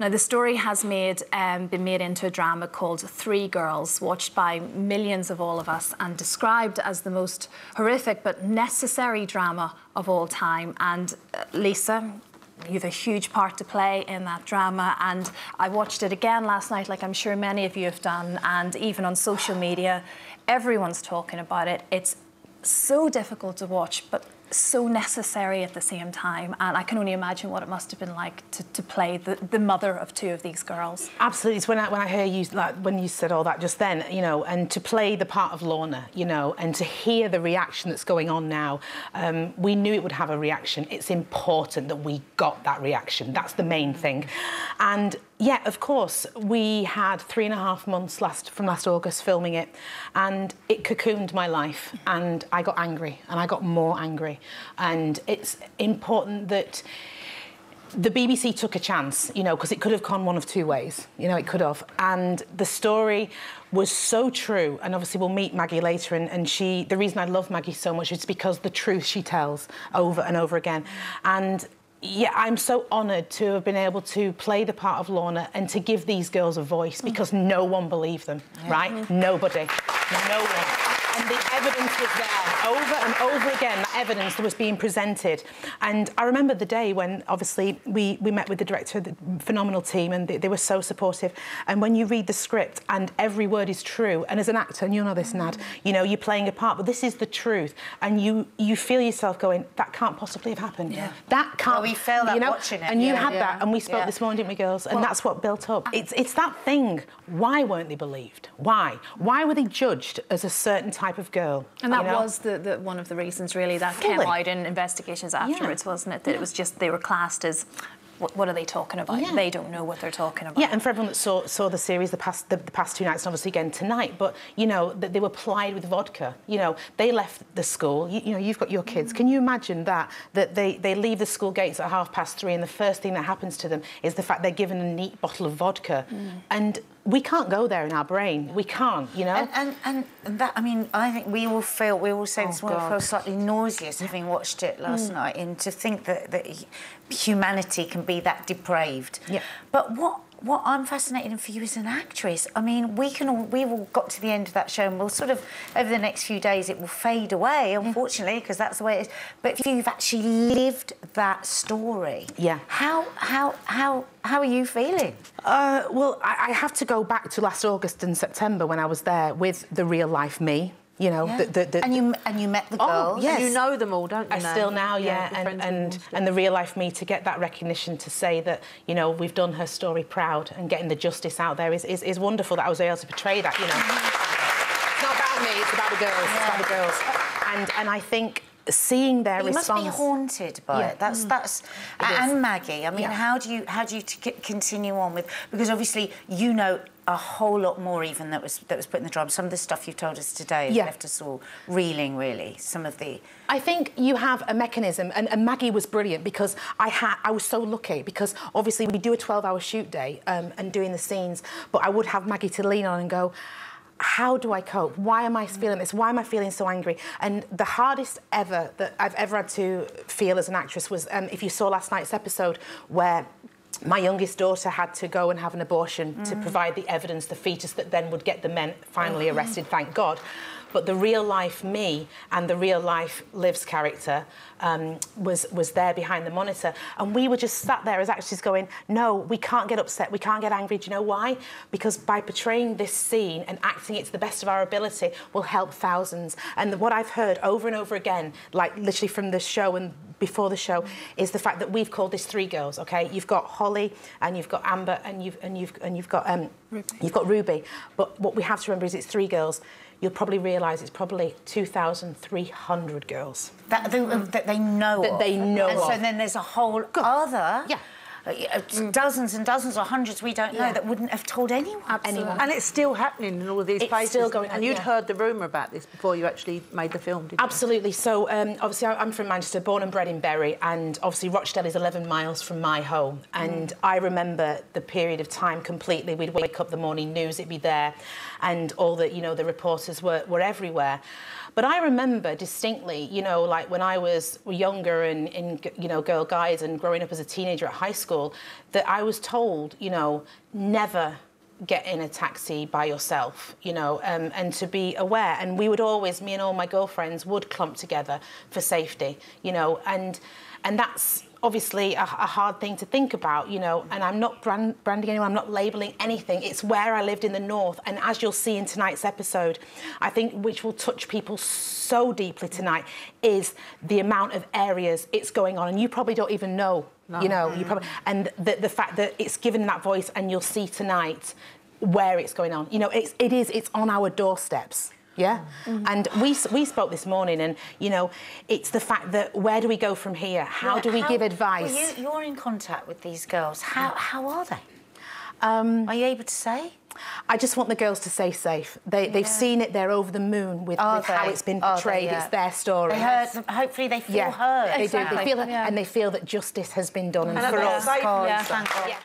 Now, the story has made um, been made into a drama called Three Girls, watched by millions of all of us and described as the most horrific but necessary drama of all time. And uh, Lisa, you have a huge part to play in that drama. And I watched it again last night like I'm sure many of you have done. And even on social media everyone's talking about it. It's so difficult to watch but so necessary at the same time. And I can only imagine what it must have been like to, to play the, the mother of two of these girls. Absolutely. It's when I, when I hear you, like, when you said all that just then, you know, and to play the part of Lorna, you know, and to hear the reaction that's going on now, um, we knew it would have a reaction. It's important that we got that reaction. That's the main thing. And yeah, of course. We had three and a half months last from last August filming it, and it cocooned my life. And I got angry, and I got more angry. And it's important that the BBC took a chance, you know, because it could have gone one of two ways. You know, it could have. And the story was so true. And obviously, we'll meet Maggie later. And, and she, the reason I love Maggie so much is because the truth she tells over and over again. And yeah, I'm so honoured to have been able to play the part of Lorna and to give these girls a voice because mm. no one believed them, yeah. right? Mm. Nobody. No one and the evidence was there over and over again that evidence that was being presented. And I remember the day when obviously we we met with the director of the phenomenal team and they, they were so supportive. And when you read the script and every word is true and as an actor and you know this mm. Nad you know you're playing a part but this is the truth. And you you feel yourself going that can't possibly have happened. Yeah. that can't well, we felt that you know? watching it. And you yeah, had yeah. that and we spoke yeah. this morning didn't we girls? And well, that's what built up. It's it's that thing. Why weren't they believed? Why? Why were they judged as a certain type type of girl. And that you know? was the, the, one of the reasons, really, that Fully. came out in investigations afterwards, yeah. wasn't it? That yeah. it was just they were classed as what, are they talking about? Yeah. They don't know what they're talking about. Yeah, and for everyone that saw, saw the series the past the, the past two nights, and obviously again tonight, but you know that they were plied with vodka. You know, they left the school. You, you know, you've got your kids. Mm. Can you imagine that? That they they leave the school gates at half past three, and the first thing that happens to them is the fact they're given a neat bottle of vodka, mm. and we can't go there in our brain. We can't, you know. And, and, and that, I mean, I think we all feel, we all say oh, this morning, feel slightly nauseous having watched it last mm. night, and to think that, that humanity can be that depraved. Yeah. But what what I'm fascinated in for you as an actress, I mean, we can all, we've all got to the end of that show and we'll sort of, over the next few days, it will fade away, unfortunately, because that's the way it is. But if you've actually lived that story, yeah. how, how, how, how are you feeling? Uh, well, I, I have to go back to last August and September when I was there with the real life me, you know, yeah. the, the, the, and you and you met the oh, girls. Oh, yes. you know them all, don't you? I now? still now, yeah, yeah and and, and the real life me to get that recognition to say that you know we've done her story proud and getting the justice out there is is, is wonderful that I was able to portray that. You know, mm-hmm. it's not about me; it's about the girls. Yeah. It's about the girls, and and I think seeing their you response. You must be haunted by yeah. it. That's mm. that's it and is. Maggie. I mean, yeah. how do you how do you continue on with because obviously you know a whole lot more even that was that was put in the drama. Some of the stuff you've told us today yeah. left us all reeling. Really, some of the. I think you have a mechanism, and, and Maggie was brilliant because I had I was so lucky because obviously we do a 12-hour shoot day um, and doing the scenes, but I would have Maggie to lean on and go how do I cope? Why am I feeling this? Why am I feeling so angry? And the hardest ever that I've ever had to feel as an actress was um, if you saw last night's episode where my youngest daughter had to go and have an abortion mm. to provide the evidence, the fetus that then would get the men finally oh. arrested, thank God. But the real life me and the real life Liv's character um, was was there behind the monitor, and we were just sat there as actors going, "No, we can't get upset, we can't get angry." Do you know why? Because by portraying this scene and acting it to the best of our ability will help thousands. And what I've heard over and over again, like literally from the show and before the show, is the fact that we've called this three girls. Okay, you've got Holly and you've got Amber and you've and you've and you've got um, you've got Ruby. But what we have to remember is it's three girls you'll probably realise it's probably 2,300 girls. That they, that they know That of. they know and of. so then there's a whole God. other... Yeah. Dozens and dozens or hundreds we don't know yeah. that wouldn't have told anyone. Absolutely. Anyone. And it's still happening in all of these it's places. still going And you'd yeah. heard the rumour about this before you actually made the film, did Absolutely. So, um, obviously, I'm from Manchester, born and bred in Bury, and obviously Rochdale is 11 miles from my home. And mm. I remember the period of time completely. We'd wake up the morning news, it'd be there, and all the, you know, the reporters were, were everywhere. But I remember distinctly, you know, like when I was younger and in, you know, girl guides and growing up as a teenager at high school, school that I was told, you know, never get in a taxi by yourself, you know, um, and to be aware. And we would always, me and all my girlfriends would clump together for safety, you know, and and that's obviously a, a hard thing to think about, you know. And I'm not brand, branding anyone, I'm not labelling anything. It's where I lived in the north, and as you'll see in tonight's episode, I think which will touch people so deeply tonight is the amount of areas it's going on, and you probably don't even know no. You know, you probably and the the fact that it's given that voice, and you'll see tonight where it's going on. You know, it's it is it's on our doorsteps. Yeah, mm-hmm. and we we spoke this morning, and you know, it's the fact that where do we go from here? How do we how, give advice? Well, you, are in contact with these girls. How how are they? Um, are you able to say? I just want the girls to stay safe. They, they've seen it. They're over the moon with, with how it's been portrayed. They, yeah. It's their story. They heard, hopefully, they feel yeah. heard. They exactly. do. They feel that, yeah. and they feel that justice has been done. And, and for us, yeah.